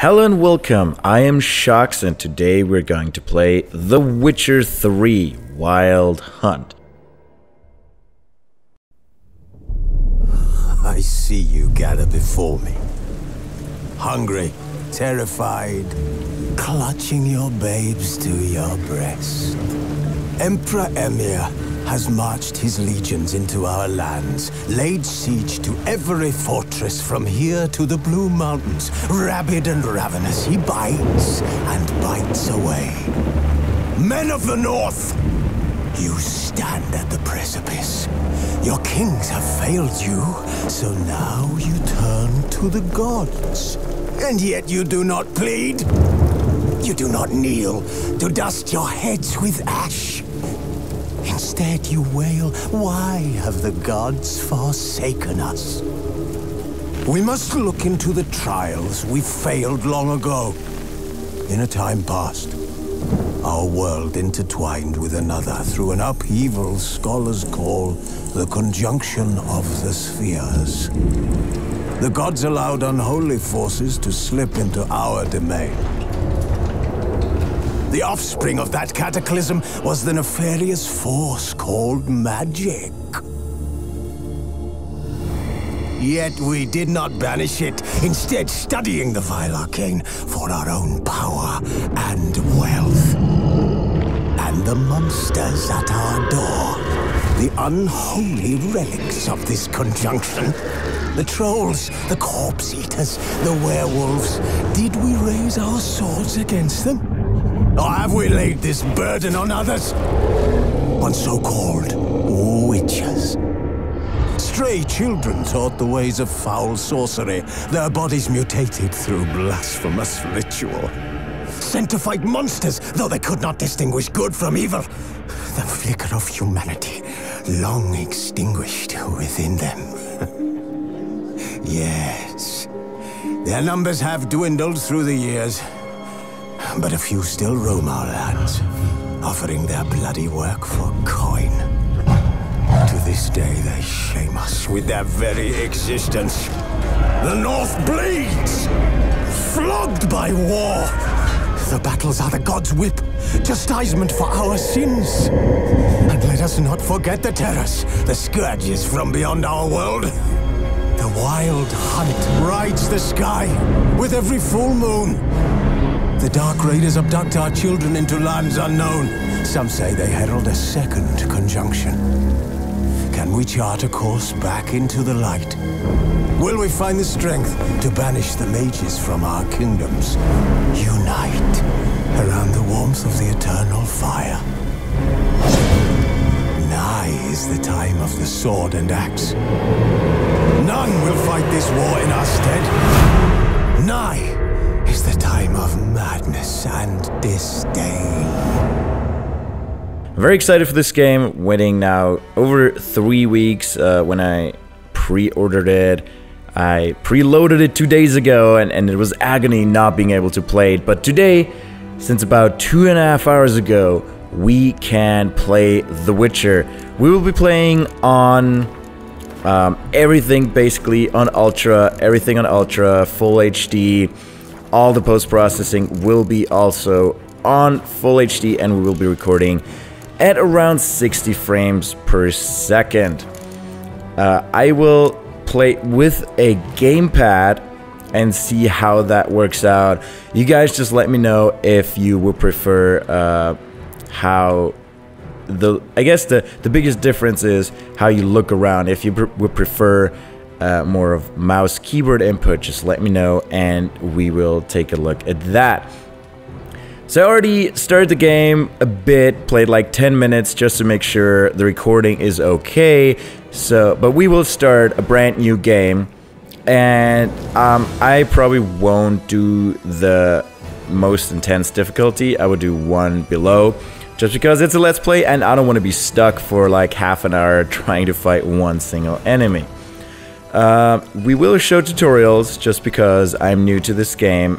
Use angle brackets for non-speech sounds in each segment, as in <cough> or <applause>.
Hello and welcome, I am Shox and today we're going to play The Witcher 3 Wild Hunt. I see you gather before me. Hungry, terrified, clutching your babes to your breast. Emperor Emhyr has marched his legions into our lands, laid siege to every fortress from here to the Blue Mountains. Rabid and ravenous, he bites and bites away. Men of the North, you stand at the precipice. Your kings have failed you, so now you turn to the gods. And yet you do not plead. You do not kneel to dust your heads with ash. Instead, you wail, Why have the gods forsaken us? We must look into the trials we failed long ago. In a time past, our world intertwined with another through an upheaval scholars call the conjunction of the spheres. The gods allowed unholy forces to slip into our domain. The offspring of that cataclysm was the nefarious force called magic. Yet we did not banish it, instead studying the vile arcane for our own power and wealth. And the monsters at our door, the unholy relics of this conjunction. The trolls, the corpse eaters, the werewolves. Did we raise our swords against them? Or have we laid this burden on others? On so-called witchers. Stray children taught the ways of foul sorcery, their bodies mutated through blasphemous ritual. Sent to fight monsters, though they could not distinguish good from evil. The flicker of humanity, long extinguished within them. <laughs> yes, their numbers have dwindled through the years, but a few still roam our lands, offering their bloody work for coin. To this day, they shame us with their very existence. The North bleeds, flogged by war. The battles are the God's whip, chastisement for our sins. And let us not forget the terrors, the scourges from beyond our world. The wild hunt rides the sky with every full moon. The Dark Raiders abduct our children into lands unknown. Some say they herald a second conjunction. Can we chart a course back into the light? Will we find the strength to banish the mages from our kingdoms? Unite around the warmth of the eternal fire. Nigh is the time of the sword and axe. None will fight this war in our stead. Nigh of madness and disdain. I'm very excited for this game, waiting now over three weeks uh, when I pre-ordered it. I preloaded it two days ago and, and it was agony not being able to play it. But today, since about two and a half hours ago, we can play The Witcher. We will be playing on um, everything basically on Ultra, everything on Ultra, full HD. All the post-processing will be also on full HD and we will be recording at around 60 frames per second. Uh, I will play with a gamepad and see how that works out. You guys just let me know if you would prefer uh, how the I guess the the biggest difference is how you look around. If you pr would prefer uh, more of mouse keyboard input, just let me know and we will take a look at that. So I already started the game a bit, played like 10 minutes just to make sure the recording is okay. So, but we will start a brand new game, and um, I probably won't do the most intense difficulty. I would do one below, just because it's a let's play, and I don't want to be stuck for like half an hour <laughs> trying to fight one single enemy. Uh, we will show tutorials just because I'm new to this game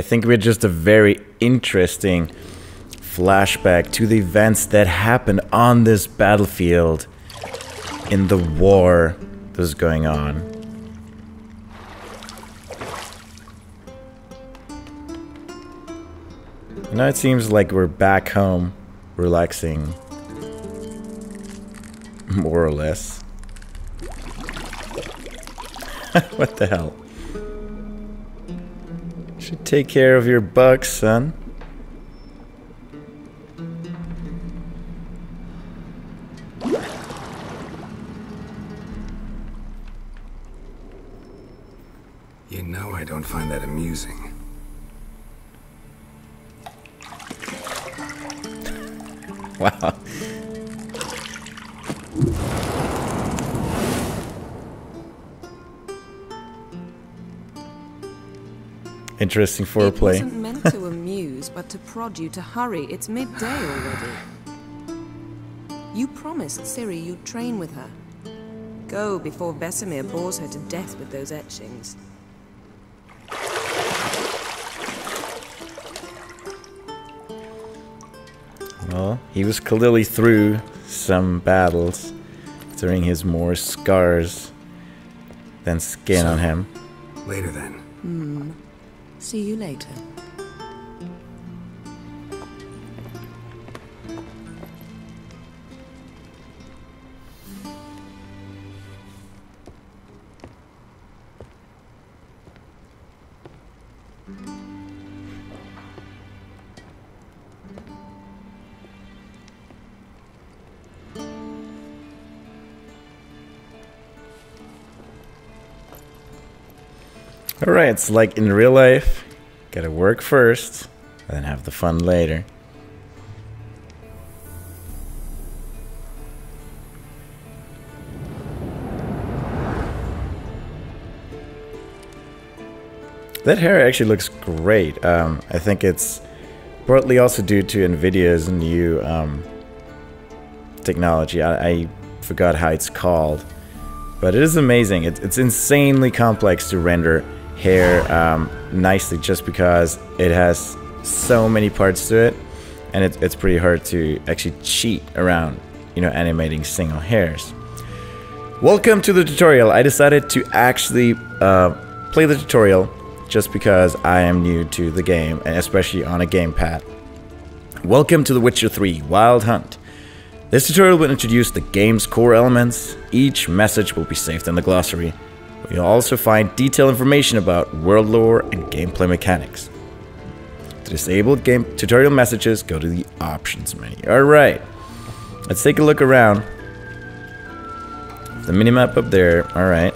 I think we're just a very interesting flashback to the events that happened on this battlefield in the war that was going on. Now it seems like we're back home, relaxing. <laughs> More or less. <laughs> what the hell? Should take care of your bugs, son. Interesting It wasn't meant to amuse, but to prod you to hurry. It's midday already. You promised Ciri you'd train with her. Go before Vesemir bores her to death with those etchings. Well, he was clearly through some battles during his more scars than skin on him. Later then. See you later. Alright, it's like in real life, gotta work first, and then have the fun later. That hair actually looks great. Um, I think it's partly also due to NVIDIA's new um, technology. I, I forgot how it's called. But it is amazing. It, it's insanely complex to render hair um, nicely just because it has so many parts to it. And it, it's pretty hard to actually cheat around, you know, animating single hairs. Welcome to the tutorial. I decided to actually uh, play the tutorial just because I am new to the game, and especially on a gamepad. Welcome to The Witcher 3 Wild Hunt. This tutorial will introduce the game's core elements. Each message will be saved in the glossary. You'll also find detailed information about world lore and gameplay mechanics. To disable game tutorial messages, go to the options menu. Alright, let's take a look around. The minimap up there, alright.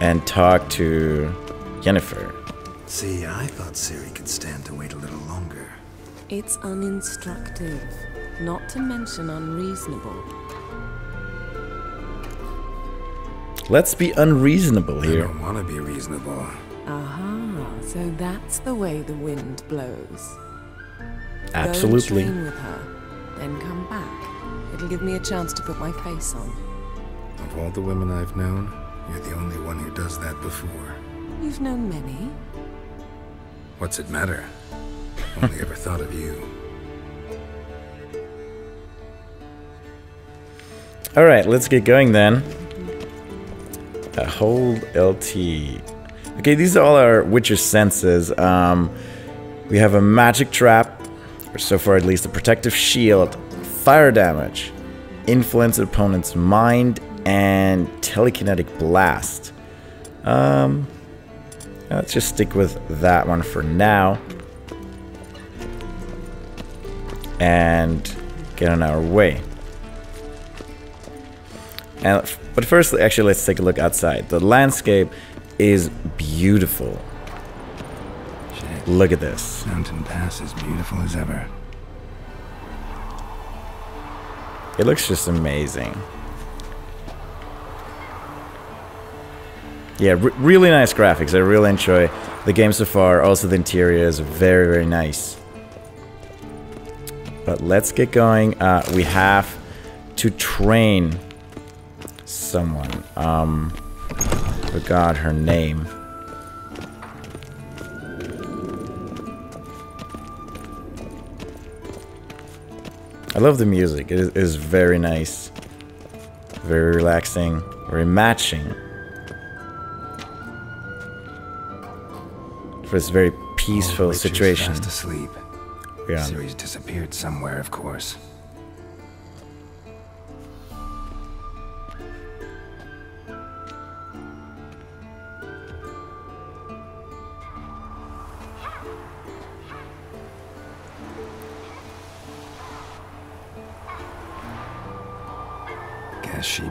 And talk to Yennefer. See, I thought Ciri could stand to wait a little longer. It's uninstructive, not to mention unreasonable. Let's be unreasonable here. I don't want to be reasonable. Aha, so that's the way the wind blows. Absolutely. Go train with her, then come back. It'll give me a chance to put my face on. Of all the women I've known, you're the only one who does that before. You've known many. What's it matter? Only ever thought of you. Alright, let's get going then. Uh, hold LT. Okay, these are all our Witcher senses. Um, we have a magic trap, or so far at least a protective shield, fire damage, influence opponent's mind, and telekinetic blast. Um, let's just stick with that one for now. And get on our way. And, but first, actually, let's take a look outside. The landscape is beautiful. Shit. Look at this. Mountain Pass is beautiful as ever. It looks just amazing. Yeah, re really nice graphics. I really enjoy the game so far. Also, the interior is very, very nice. But let's get going. Uh, we have to train someone. Um, forgot her name. I love the music. It is, very nice. Very relaxing. Very matching. For this very peaceful situation. Fast asleep. Yeah. Ciri disappeared somewhere, of course.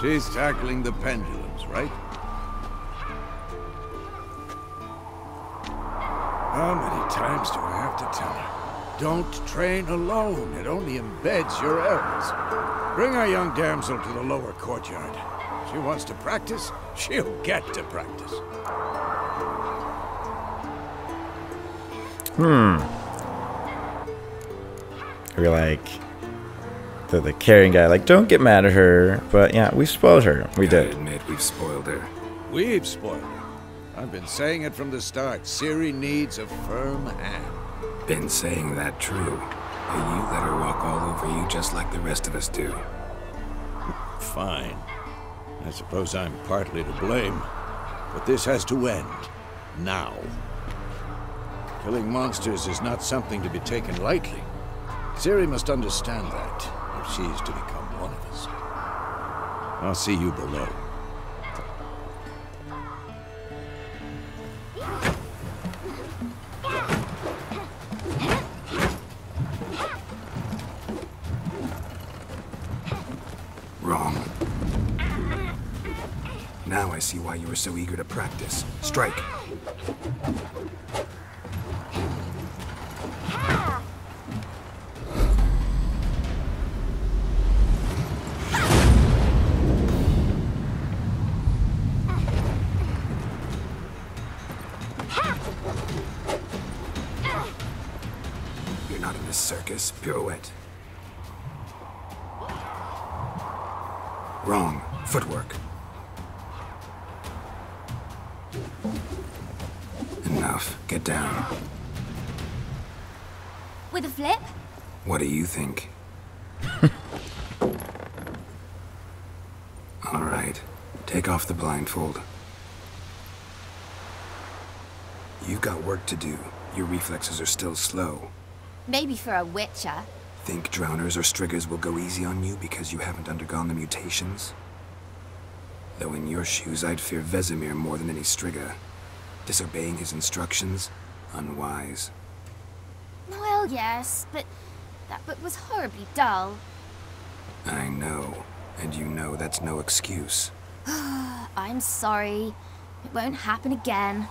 She's tackling the pendulums, right? How many times do I have to tell her? Don't train alone. It only embeds your errors. Bring our young damsel to the lower courtyard. She wants to practice, she'll get to practice. Hmm. We're like the, the caring guy, like, don't get mad at her. But yeah, we spoiled her. We Gotta did. admit, we've spoiled her. We've spoiled her. I've been saying it from the start. Ciri needs a firm hand. Been saying that true. And you let her walk all over you just like the rest of us do. Fine. I suppose I'm partly to blame. But this has to end. Now. Killing monsters is not something to be taken lightly. Ciri must understand that, she's to become one of us. I'll see you below. Wrong. Now I see why you were so eager to practice. Strike. You're not in this circus. Pirouette. Wrong. Footwork. Enough. Get down. With a flip? What do you think? <laughs> All right. Take off the blindfold. You've got work to do. Your reflexes are still slow. Maybe for a witcher. Think drowners or striggers will go easy on you because you haven't undergone the mutations? Though in your shoes, I'd fear Vesemir more than any strigger. Disobeying his instructions? Unwise. Well, yes, but that book was horribly dull. I know. And you know that's no excuse. <sighs> I'm sorry. It won't happen again.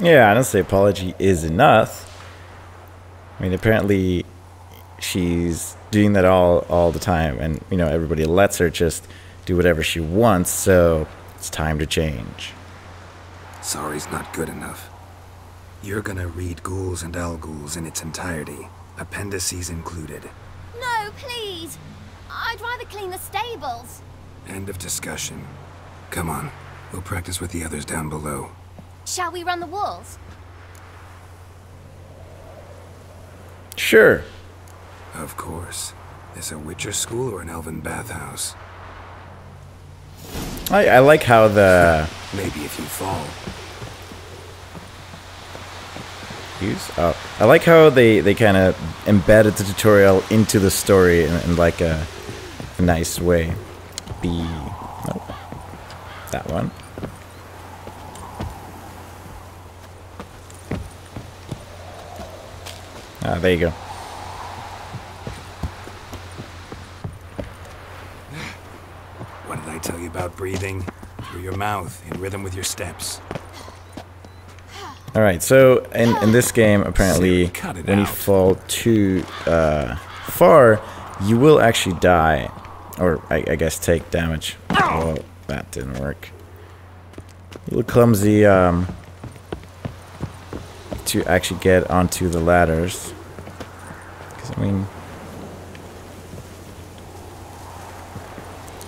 Yeah, honestly, apology is enough. I mean, apparently, she's doing that all all the time, and you know, everybody lets her just do whatever she wants. So it's time to change. Sorry's not good enough. You're gonna read Ghouls and Ghouls in its entirety, appendices included. No, please! I'd rather clean the stables. End of discussion. Come on, we'll practice with the others down below. Shall we run the walls? Sure. Of course. This a Witcher school or an elven bathhouse? I, I like how the Maybe if you fall. use. Oh, I like how they they kind of embedded the tutorial into the story in, in like a, a nice way. B. Nope. That one. Ah, there you go. What did I tell you about breathing? Through your mouth, in rhythm with your steps. Alright, so in, in this game, apparently, it when you fall too uh, far, you will actually die. Or, I, I guess, take damage. Well, that didn't work. You look clumsy um, to actually get onto the ladders. Because, I mean...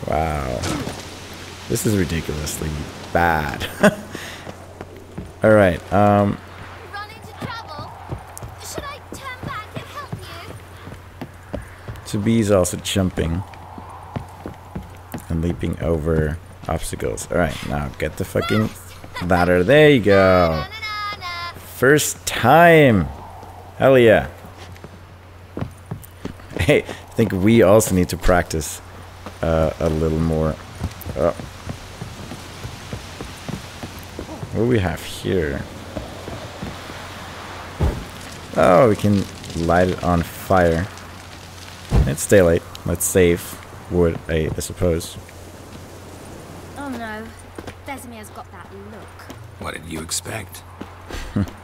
Wow. This is ridiculously bad. Alright, um... Run into trouble? Should I turn back and help you? So B is also jumping and leaping over obstacles. Alright, now get the fucking ladder. There you go. First time. Hell yeah. Hey, I think we also need to practice uh, a little more. Oh. What do we have here? Oh, we can light it on fire. It's daylight. Let's save wood, I, I suppose. Oh no, Vesemir's got that look. What did you expect? <laughs>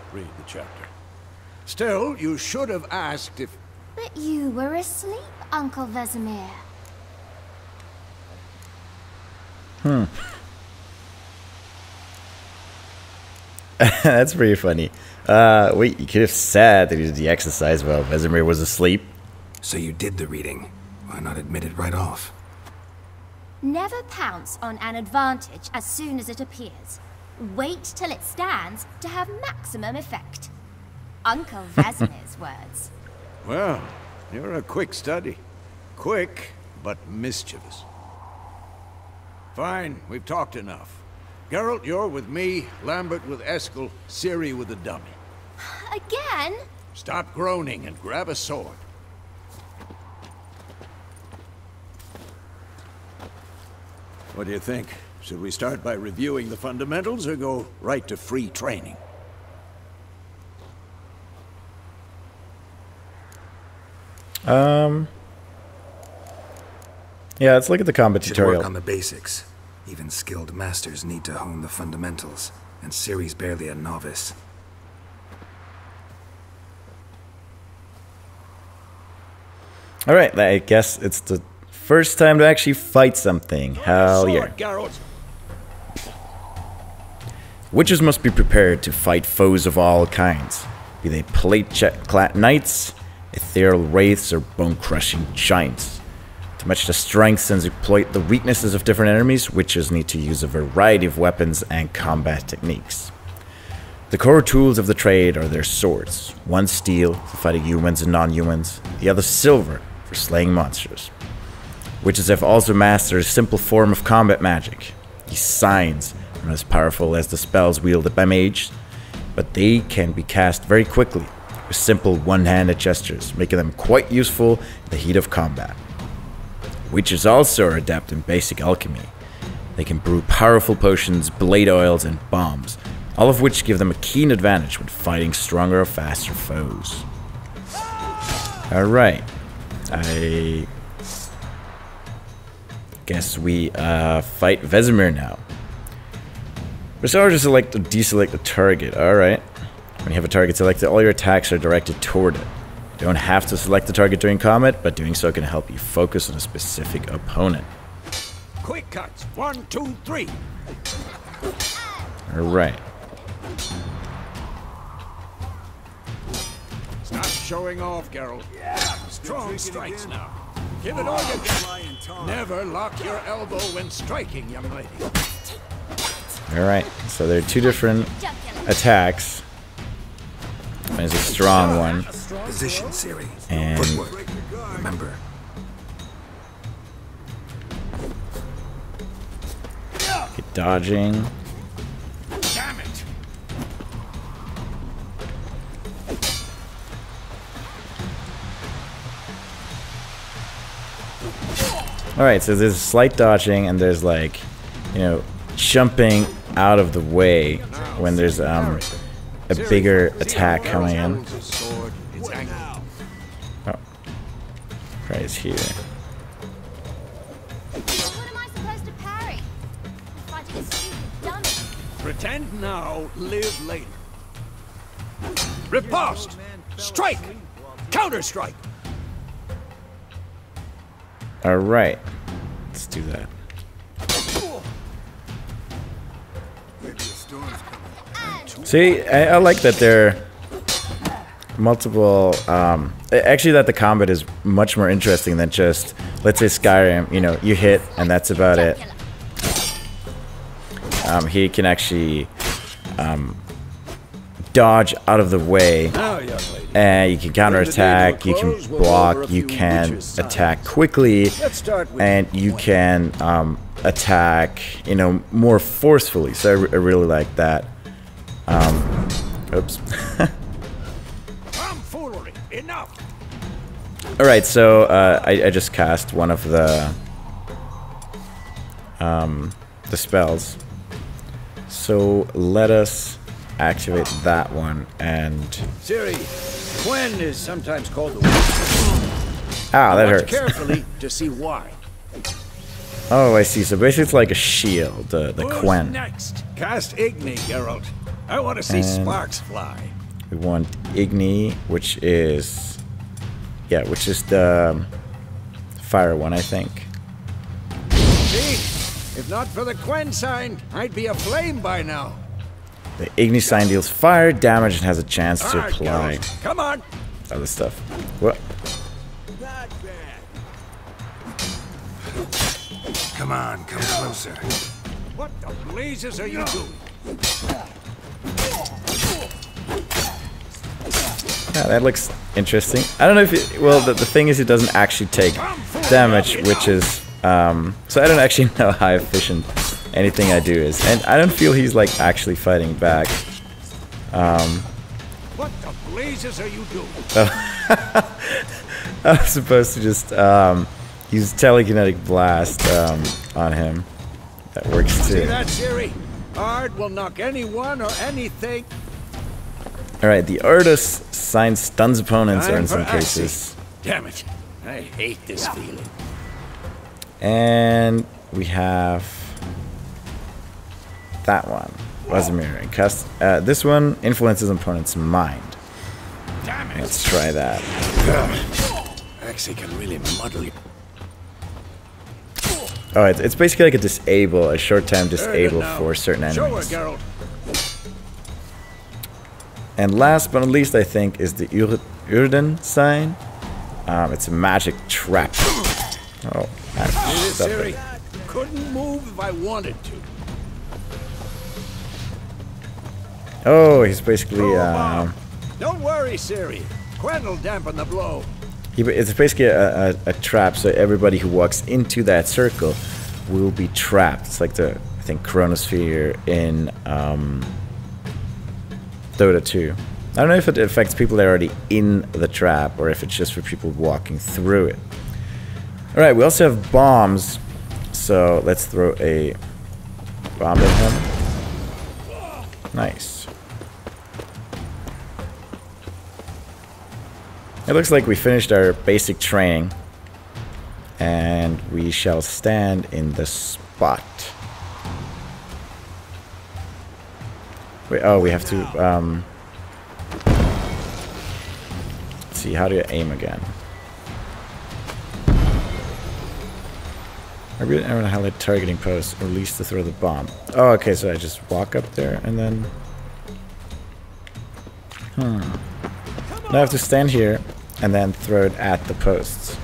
read the chapter. Still, you should have asked if... But you were asleep, Uncle Vesemir. Hmm. <laughs> That's pretty funny. Uh, wait, you could have said that he did the exercise while Vesemir was asleep. So you did the reading. Why not admit it right off? Never pounce on an advantage as soon as it appears. Wait till it stands to have maximum effect. Uncle Vesemir's words. Well, you're a quick study. Quick, but mischievous. Fine, we've talked enough. Geralt, you're with me, Lambert with Eskel, Ciri with the dummy. <sighs> Again? Stop groaning and grab a sword. What do you think? Should we start by reviewing the fundamentals or go right to free training? Um. Yeah, let's look at the combat Should tutorial. work on the basics. Even skilled masters need to hone the fundamentals, and Ciri's barely a novice. All right, I guess it's the first time to actually fight something. Hell yeah. Witchers must be prepared to fight foes of all kinds, be they plate-clad knights, ethereal wraiths, or bone-crushing giants. To match the strengths and exploit the weaknesses of different enemies, witchers need to use a variety of weapons and combat techniques. The core tools of the trade are their swords, one steel for fighting humans and non-humans, the other silver for slaying monsters. Witchers have also mastered a simple form of combat magic. These signs are as powerful as the spells wielded by mages, but they can be cast very quickly with simple one-handed gestures, making them quite useful in the heat of combat. Witchers also are adept in basic alchemy. They can brew powerful potions, blade oils, and bombs, all of which give them a keen advantage when fighting stronger or faster foes. Alright. I guess we uh, fight Vesemir now. Restore to select or deselect a target. Alright. When you have a target selected, all your attacks are directed toward it. You don't have to select the target during combat, but doing so can help you focus on a specific opponent. Quick cuts! One, two, three! Alright. Stop showing off, Geralt. Strong strikes now. Give it all you got. Never lock your elbow when striking, young lady. Alright, so there are two different attacks. There's a strong one. Position. And- Footwork. Remember, Get dodging. Damn it! Alright, so there's slight dodging and there's like, you know, jumping out of the way when there's um a bigger attack coming in. It's. Right, here. What am I supposed to parry? Fighting a stupid dummy. Pretend now, live later. Riposte! Strike! Counter strike! Alright. Let's do that. See, I, I like that there are multiple. Um, actually, that the combat is much more interesting than just, let's say, Skyrim. You know, you hit and that's about it. Um, he can actually um, dodge out of the way, Now, and you can counterattack. You can block. You can attack quickly Let's start with and you can um, attack, you know, more forcefully. So I, I really like that. Um, oops. <laughs> All right, so uh, I, I just cast one of the um, the spells. So let us activate that one, and Ciri, Quen is sometimes called the ah, that Watch hurts. carefully <laughs> to see why. Oh, I see. So basically, it's like a shield, the the Who's Quen. next? Cast Igni, Geralt. I want to see And- sparks fly. We want Igni, which is yeah, which is the fire one, I think. See? If not for the Quen sign, I'd be aflame by now. The Igni sign deals fire damage and has a chance to apply Come on. other stuff. What? come on, come closer. What the blazes are you doing? Yeah, that looks interesting. I don't know if it, well, the, the thing is, it doesn't actually take damage, which is um. So I don't actually <laughs> know how efficient anything I do is, and I don't feel he's like actually fighting back. Um, What the blazes are you doing? <laughs> I was supposed to just um use telekinetic blast um on him. That works too. See that, Ciri? Aard will knock anyone or anything. All right, the artist signs stuns opponents, or in some cases. Damn it. I hate this feeling. And we have that one, Vesemir. And cast, uh, this one influences opponent's mind. Damn it. Let's try that. Axii can really muddle you. Oh, it's, it's basically like a disable, a short time disable for certain enemies. And last but not least, I think, is the Ur- Yrden sign. Um, it's a magic trap. Oh, stop Couldn't move if I wanted to. Oh, he's basically um. Don't worry, Ciri. Quen will dampen the blow. He, it's basically a, a, a trap, so everybody who walks into that circle will be trapped. It's like the, I think, Chronosphere in um, Dota 2. I don't know if it affects people that are already in the trap or if it's just for people walking through it. Alright, we also have bombs, so let's throw a bomb at him. Nice. It looks like we finished our basic training. And we shall stand in the spot. Wait, oh, we have to, um... Let's see, how do you aim again? I really don't know how the targeting post, or at least to throw the bomb. Oh, okay, so I just walk up there and then... Hmm. Now I have to stand here and then throw it at the posts.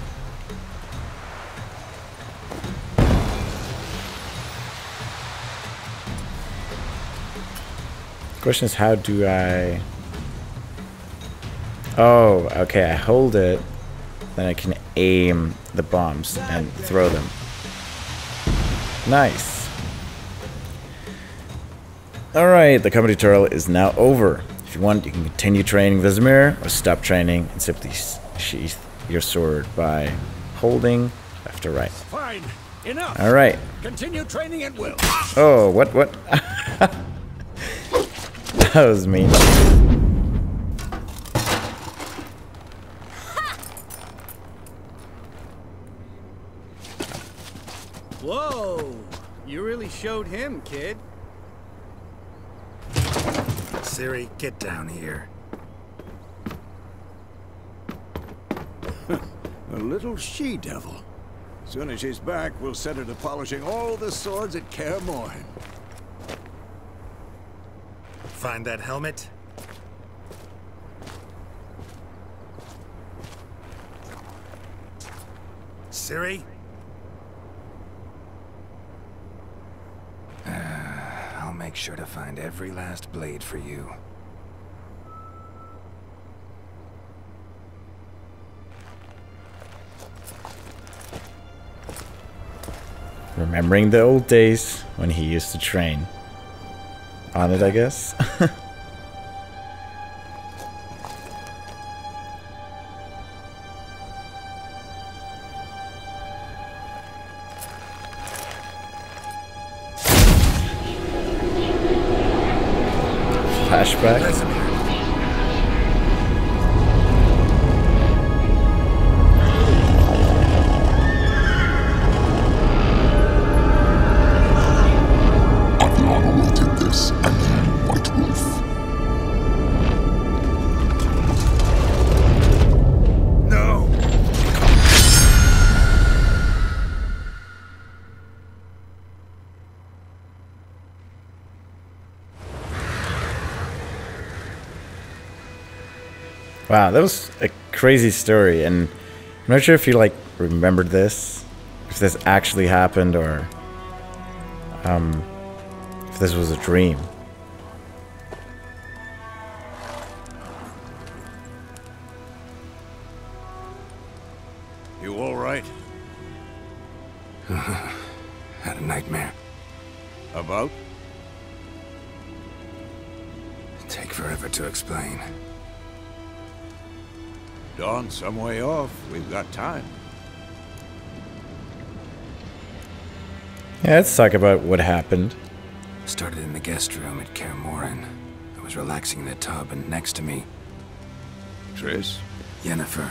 Question is how do I... Oh, okay, I hold it, then I can aim the bombs and throw them. Nice. Alright, the comedy tutorial is now over. You want, you can continue training Vesemir, or stop training and simply sheath your sword by holding left or right. Fine. Enough. All right. Continue training at will. Oh, what? What? <laughs> that was mean. Whoa! You really showed him, kid. Ciri, get down here. <laughs> A little she-devil. Soon as she's back, we'll set her to polishing all the swords at Kaer Morhen. Find that helmet? Ciri? I'll make sure to find every last blade for you. Remembering the old days when he used to train. On it, I guess. <laughs> Wow, that was a crazy story, and I'm not sure if you like remembered this, if this actually happened, or um, if this was a dream. Some way off. We've got time. Yeah, let's talk about what happened. Started in the guest room at Kaer Morhen. I was relaxing in the tub, and next to me, Triss? Yennefer.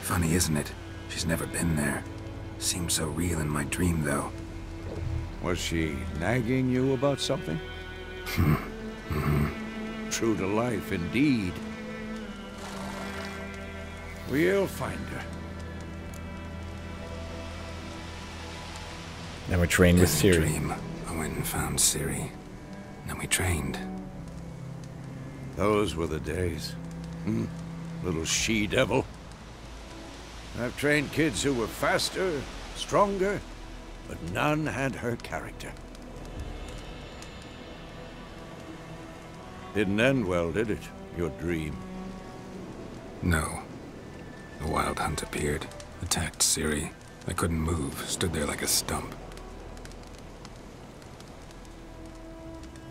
Funny, isn't it? She's never been there. Seemed so real in my dream, though. Was she nagging you about something? Hmm. True to life, indeed. We'll find her. Then we trained with Ciri. dream, I went and found Ciri. Then we trained. Those were the days. Hmm? Little she-devil. I've trained kids who were faster, stronger, but none had her character. Didn't end well, did it? Your dream. No. The Wild Hunt appeared, attacked Ciri. I couldn't move, stood there like a stump.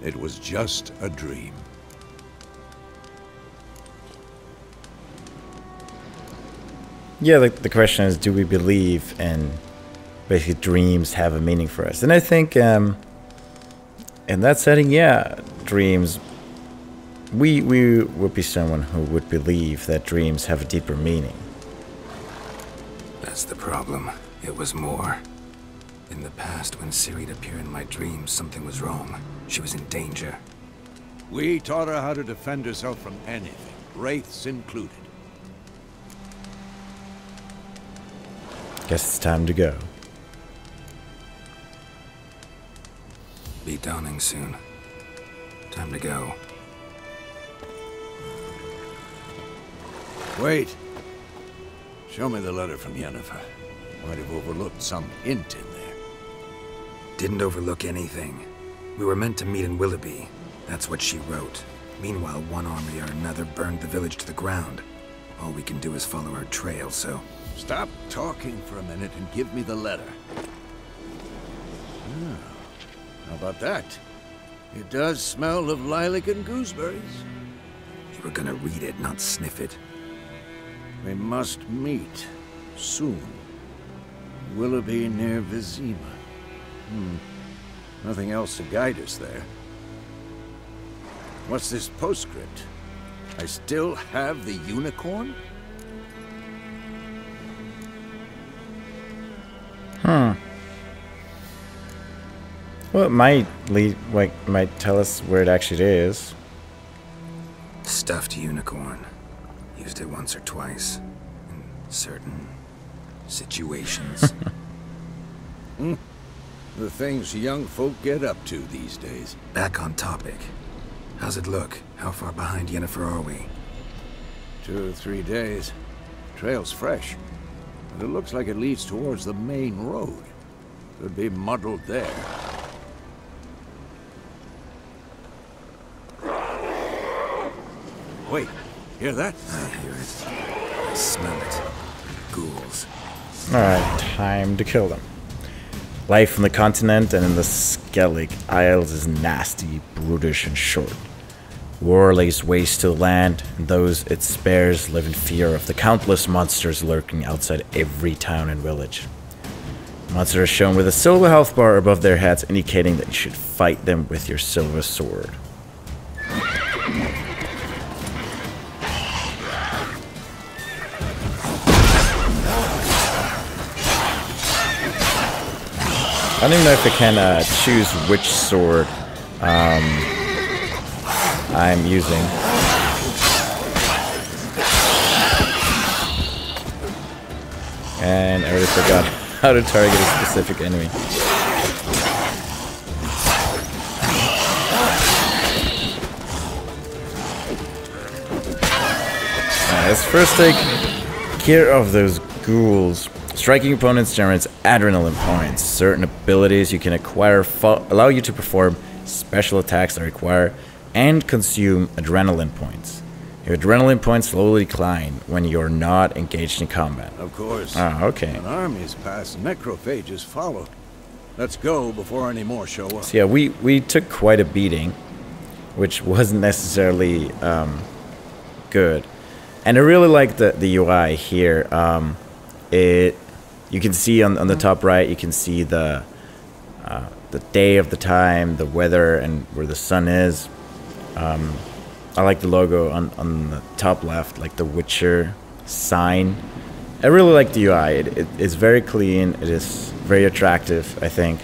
It was just a dream. Yeah, the, the question is, do we believe in basically dreams have a meaning for us? And I think um, in that setting, yeah, dreams. We we would be someone who would believe that dreams have a deeper meaning. That's the problem. It was more. In the past, when Ciri'd appear in my dreams, something was wrong. She was in danger. We taught her how to defend herself from anything, wraiths included. Guess it's time to go. Be dawning soon. Time to go. Wait. Show me the letter from Yennefer. Might have overlooked some hint in there. Didn't overlook anything. We were meant to meet in Willoughby. That's what she wrote. Meanwhile, one army or another burned the village to the ground. All we can do is follow her trail, so... Stop talking for a minute and give me the letter. Ah, how about that? It does smell of lilac and gooseberries. You were gonna read it, not sniff it. We must meet. Soon. Willoughby near Vizima. Hmm. Nothing else to guide us there. What's this postscript? I still have the unicorn? Hmm. Well, it might lead, like, might tell us where it actually is. Stuffed unicorn. Used it once or twice. In certain situations. <laughs> hmm. The things young folk get up to these days. Back on topic. How's it look? How far behind Yennefer are we? Two or three days. Trail's fresh. And it looks like it leads towards the main road. Could be muddled there. Wait, hear that? I hear it. I smell it. Ghouls. Alright, time to kill them. Life on the continent and in the Skellige Isles is nasty, brutish, and short. War lays waste to the land, and those it spares live in fear of the countless monsters lurking outside every town and village. Monsters are shown with a silver health bar above their heads, indicating that you should fight them with your silver sword. I don't even know if I can uh, choose which sword um, I'm using. And I already forgot <laughs> how to target a specific enemy. Let's first take care of those ghouls. Striking opponents generates adrenaline points. Certain abilities you can acquire allow you to perform special attacks that require and consume adrenaline points. Your adrenaline points slowly decline when you're not engaged in combat. Of course. Ah, okay. An army's pass, necrophages follow. Let's go before any more show up. So yeah, we, we took quite a beating, which wasn't necessarily um, good. And I really like the, the UI here. Um, it you can see on, on the top right, you can see the uh, the day of the time, the weather, and where the sun is. Um, I like the logo on, on the top left, like the Witcher sign. I really like the UI. It, it, it's very clean. It is very attractive, I think,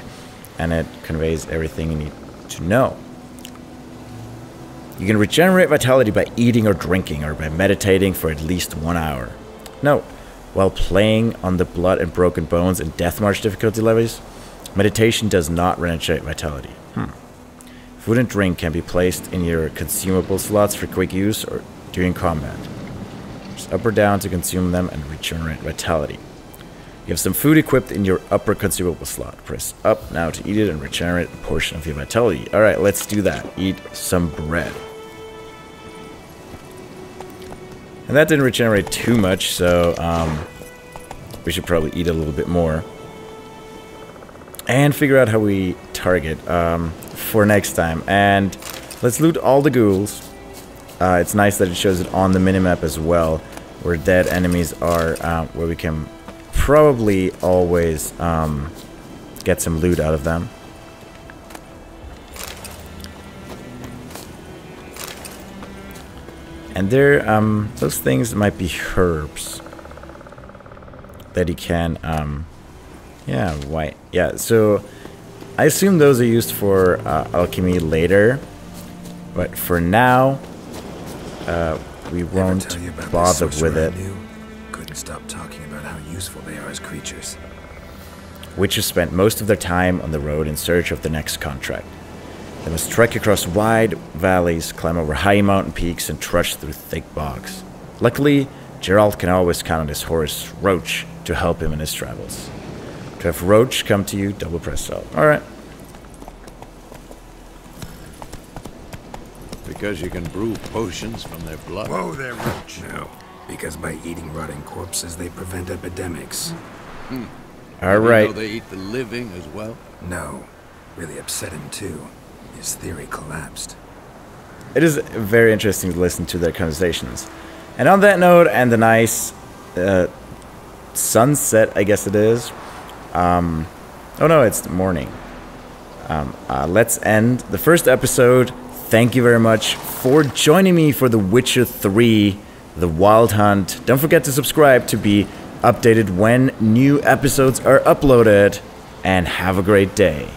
and it conveys everything you need to know. You can regenerate vitality by eating or drinking, or by meditating for at least one hour. No, while playing on the Blood and Broken Bones and Death March difficulty levels, meditation does not regenerate vitality. Hmm. Food and drink can be placed in your consumable slots for quick use or during combat. Press up or down to consume them and regenerate vitality. You have some food equipped in your upper consumable slot. Press up now to eat it and regenerate a portion of your vitality. Alright, let's do that. Eat some bread. And that didn't regenerate too much, so um, we should probably eat a little bit more. And figure out how we target um, for next time. And let's loot all the ghouls. Uh, it's nice that it shows it on the minimap as well, where dead enemies are, uh, where we can probably always um, get some loot out of them. And there, um, those things might be herbs that he can, um, yeah, white, yeah. So I assume those are used for uh, alchemy later, but for now, uh, we won't bother with it. Couldn't stop talking about how useful they are as creatures. Witchers spent most of their time on the road in search of the next contract. They must trek across wide valleys, climb over high mountain peaks, and trudge through thick bogs. Luckily, Geralt can always count on his horse, Roach, to help him in his travels. To have Roach come to you, double press L. Alright. because you can brew potions from their blood? Whoa there, Roach. <laughs> No, because by eating rotting corpses, they prevent epidemics. Hmm. All You know they eat the living as well? No, really upset him too. His theory collapsed. It is very interesting to listen to their conversations. And on that note, and the nice uh, sunset, I guess it is. Um, oh no, it's the morning. Um, uh, let's end the first episode. Thank you very much for joining me for The Witcher 3 The Wild Hunt. Don't forget to subscribe to be updated when new episodes are uploaded. And have a great day.